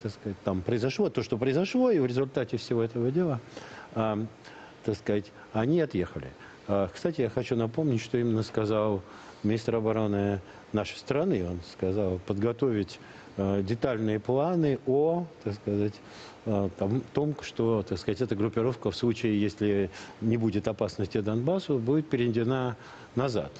так сказать, там произошло то, что произошло, и в результате всего этого дела, э, так сказать, они отъехали. Э, кстати, я хочу напомнить, что именно сказал министр обороны нашей страны. Он сказал подготовить э, детальные планы о, так сказать, а, том, том, что, так сказать, эта группировка в случае, если не будет опасности Донбассу, будет переведена назад.